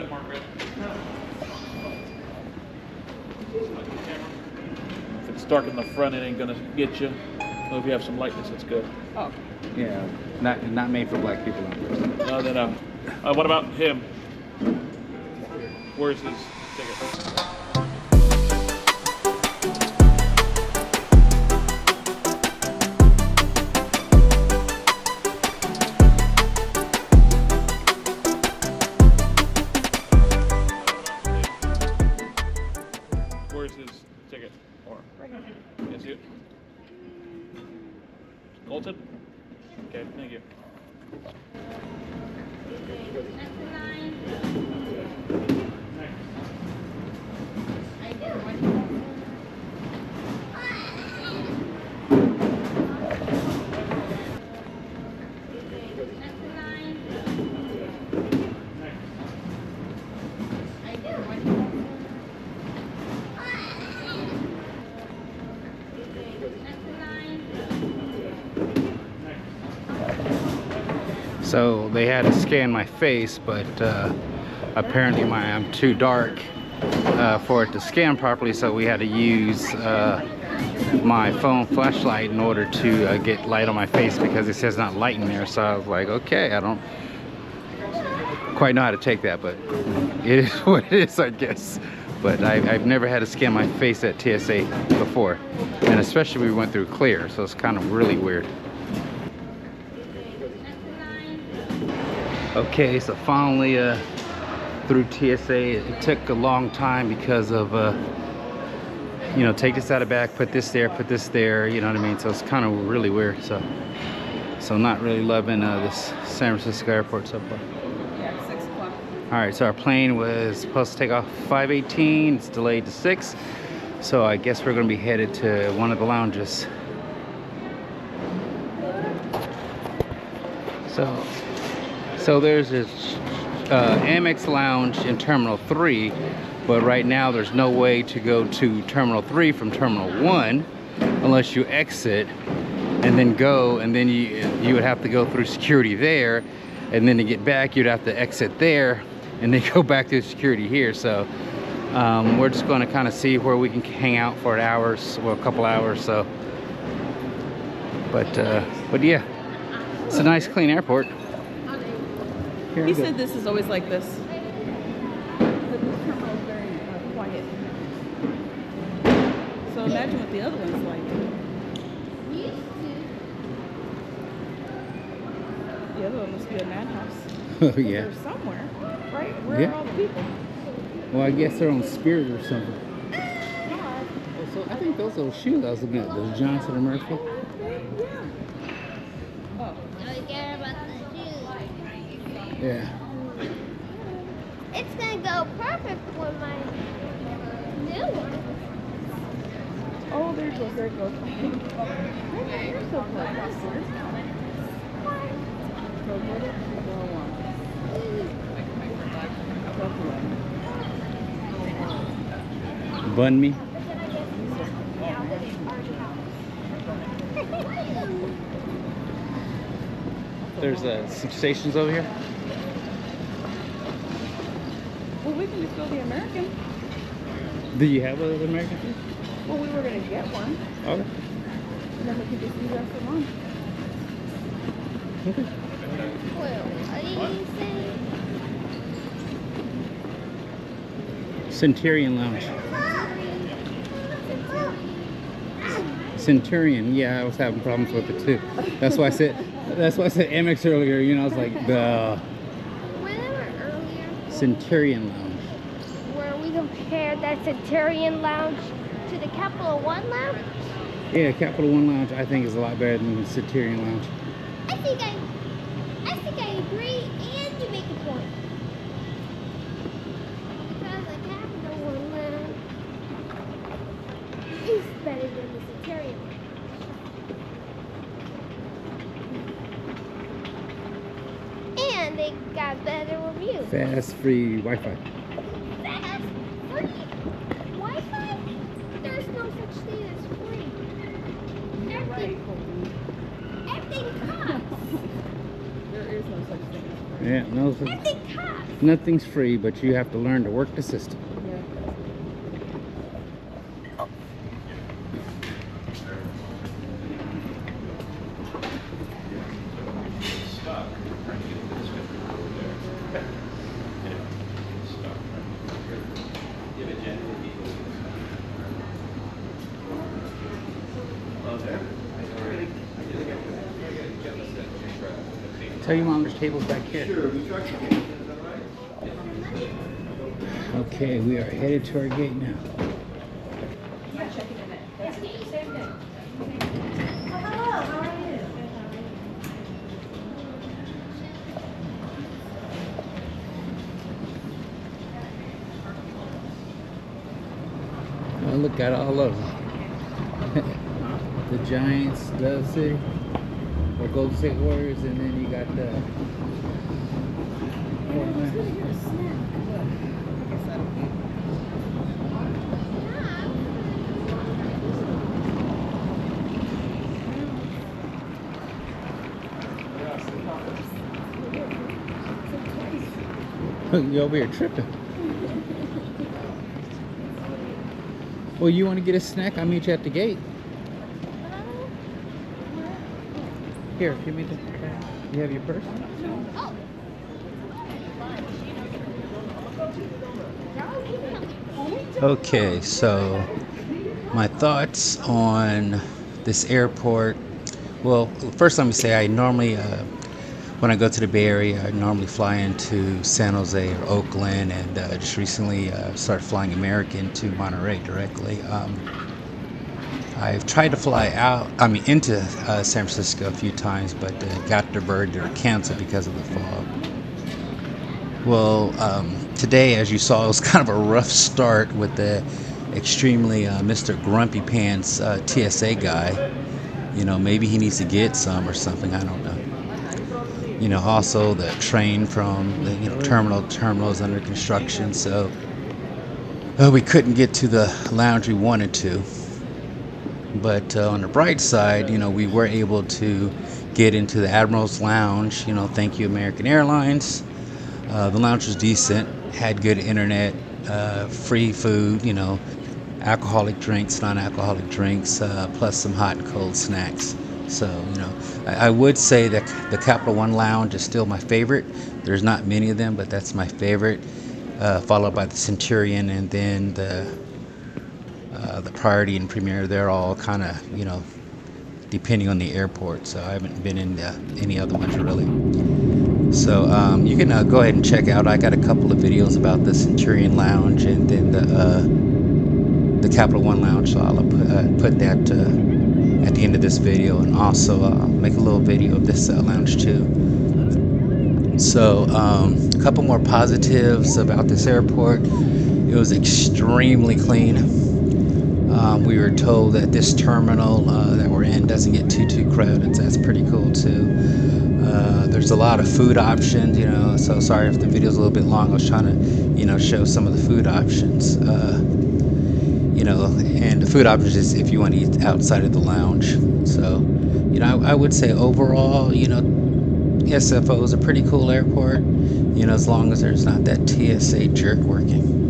good, Margaret. If it's dark in the front, it ain't gonna get you. Well, if you have some lightness, it's good. Oh, Yeah, not not made for black people. No, no, no. Uh, what about him? Where's his ticket? Where's his ticket? Or can I see it? Colton? Okay, thank you. So they had to scan my face, but uh, apparently my I'm too dark uh, for it to scan properly. So we had to use uh, my phone flashlight in order to uh, get light on my face because it says not light in there. So I was like, okay, I don't quite know how to take that, but it is what it is, I guess. But I, I've never had to scan my face at TSA before, and especially we went through clear, so it's kind of really weird. Okay, so finally uh, through TSA, it took a long time because of, uh, you know, take this out of back, put this there, put this there, you know what I mean? So it's kind of really weird. So, so not really loving uh, this San Francisco airport so far. yeah, six o'clock. All right, so our plane was supposed to take off 5:18. It's delayed to six. So I guess we're gonna be headed to one of the lounges. So, so there's this uh, Amex lounge in Terminal 3, but right now there's no way to go to Terminal 3 from Terminal 1 unless you exit and then go, and then you you would have to go through security there, and then to get back you'd have to exit there, and then go back through security here. So um, we're just going to kind of see where we can hang out for an hour, a couple hours. So, but uh, but yeah, it's a nice clean airport. Here He go. said this is always like this. That this terminal is very uh, quiet. So imagine what the other one's like. The other one must be a madhouse. Oh yeah. They're somewhere, right? Where Yeah. are all the people? Well, I guess they're on Spirit or something. Oh, so I think those little shoes I was looking at, those Johnston and Murphy. Oh, Don't care about the shoes. Yeah. It's gonna go perfect for my new one. oh, there it goes. There it goes. Oh, you're so clever. So get it and go on. Bun me. There's uh, some stations over here. Well, we can just go the American. Do you have an American? Well, we were gonna get one, Okay. and then we could just use that for lunch. okay. Well, what did you say? Centurion Lounge. Centurion. Yeah, I was having problems with it too. That's why I said. That's why I said Amex earlier. You know, I was like earlier Centurion Lounge. where we compare that Centurion Lounge to the Capital One Lounge, Yeah, Capital One Lounge. I think is a lot better than the Centurion Lounge. I think I, I think I agree, and you make a point. Because the Capital One Lounge is better than the Centurion. Lounge. And they got better. Fast, free Wi-Fi. Fast, free Wi-Fi? There's no such thing as free. Colton. Everything costs. There is no such thing as free. Yeah, no. Everything costs. Nothing's free, but you have to learn to work the system. Tell your mom there's tables back here. Okay, we are headed to our gate now. Oh, look at all of them. the Giants, Dove City, or Golden State Warriors, and then you got the. you over here tripping. Well, you want to get a snack? I'll meet you at the gate. Here, give me the. You have your purse? Okay, so my thoughts on this airport. Well, first let me say I normally, uh, when I go to the Bay Area, I normally fly into San Jose or Oakland, and uh, just recently uh, started flying American to Monterey directly. Um, I've tried to fly out, I mean, into uh, San Francisco a few times, but uh, got diverted or canceled because of the fog. Well, um, today, as you saw, it was kind of a rough start with the extremely uh, Mr. Grumpy Pants uh, TSA guy. You know, maybe he needs to get some or something. I don't know. You know, also the train from the you know terminal terminal is under construction, so uh, we couldn't get to the lounge we wanted to. But uh, on the bright side, you know, we were able to get into the Admiral's Lounge. You know, thank you, American Airlines. Uh, the lounge was decent, had good internet, uh, free food, you know, alcoholic drinks, non alcoholic drinks, uh, plus some hot and cold snacks. So, you know, I, I would say that the Capital One Lounge is still my favorite. There's not many of them, but that's my favorite, uh, followed by the Centurion and then the uh, the Priority and Premier. They're all kind of, you know, depending on the airport. So I haven't been in uh, any other ones really. So um, you can uh, go ahead and check out. I got a couple of videos about the Centurion Lounge and then the uh, the Capital One Lounge. So I'll put, uh, put that uh, at the end of this video, and also make a little video of this lounge too. So um, a couple more positives about this airport. It was extremely clean. Um, we were told that this terminal uh, that we're in doesn't get too too crowded. So that's pretty cool too. Uh, there's a lot of food options, you know. So sorry if the video's a little bit long. I was trying to, you know, show some of the food options. Uh, you know, and the food options is if you want to eat outside of the lounge. So, you know, I, I would say overall, you know, SFO is a pretty cool airport. You know, as long as there's not that TSA jerk working.